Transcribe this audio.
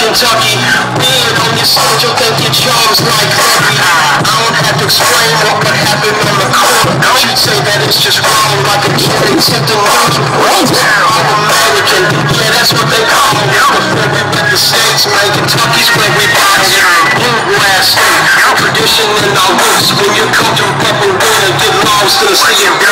Kentucky. Being on your you'll think your charms like Lucky. I don't have to explain what could happen on the court. You'd say that it's just wrong, like a kid attempting lose. I'm American, yeah, that's what they call me. Before we went the States, man, Kentucky's where we born. Bluegrass state, tradition in our roots. When you come to Winter, get lost in the blue.